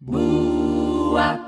Boo-wop.